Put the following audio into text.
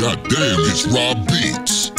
Goddamn, it's Rob Beats.